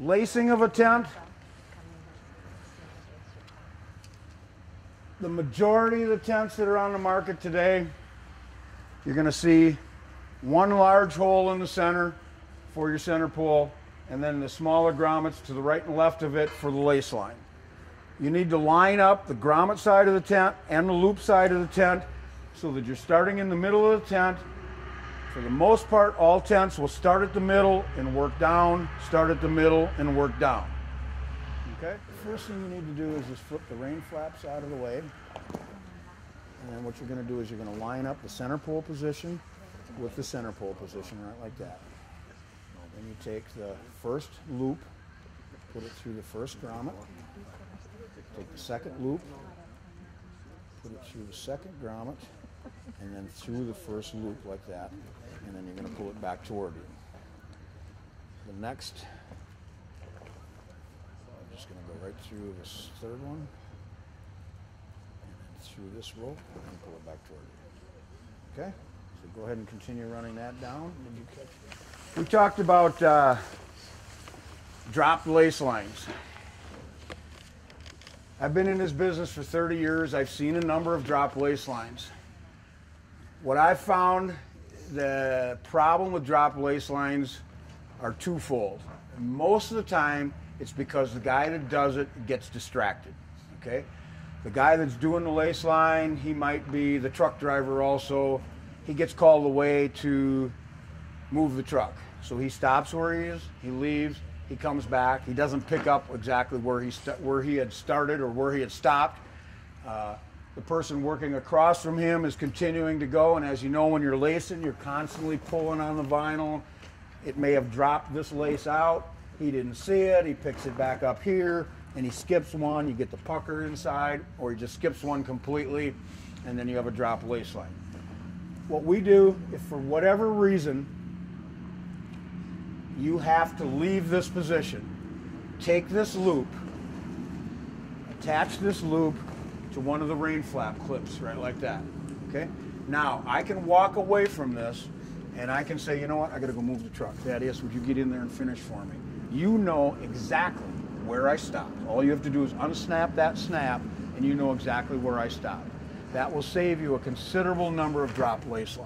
Lacing of a tent. The majority of the tents that are on the market today, you're going to see one large hole in the center for your center pole, and then the smaller grommets to the right and left of it for the lace line. You need to line up the grommet side of the tent and the loop side of the tent so that you're starting in the middle of the tent. For the most part, all tents will start at the middle and work down, start at the middle and work down. Okay? The first thing you need to do is just flip the rain flaps out of the way. And then what you're going to do is you're going to line up the center pole position with the center pole position right like that. Then you take the first loop, put it through the first grommet. Take the second loop, put it through the second grommet, and then through the first loop like that. And then you're going to pull it back toward you. The next, I'm just going to go right through this third one, and through this rope, and pull it back toward you. Okay? So go ahead and continue running that down. We talked about uh, dropped lace lines. I've been in this business for 30 years. I've seen a number of drop lace lines. What I've found, the problem with drop lace lines are twofold. Most of the time, it's because the guy that does it gets distracted. Okay, the guy that's doing the lace line, he might be the truck driver also. He gets called away to move the truck, so he stops where he is. He leaves he comes back. He doesn't pick up exactly where he where he had started or where he had stopped. Uh, the person working across from him is continuing to go, and as you know, when you're lacing, you're constantly pulling on the vinyl. It may have dropped this lace out. He didn't see it. He picks it back up here, and he skips one. You get the pucker inside, or he just skips one completely, and then you have a drop lace line. What we do, if for whatever reason you have to leave this position. Take this loop, attach this loop to one of the rain flap clips, right like that. Okay? Now, I can walk away from this and I can say, you know what, I gotta go move the truck. Thaddeus, would you get in there and finish for me? You know exactly where I stopped. All you have to do is unsnap that snap and you know exactly where I stopped. That will save you a considerable number of drop lines.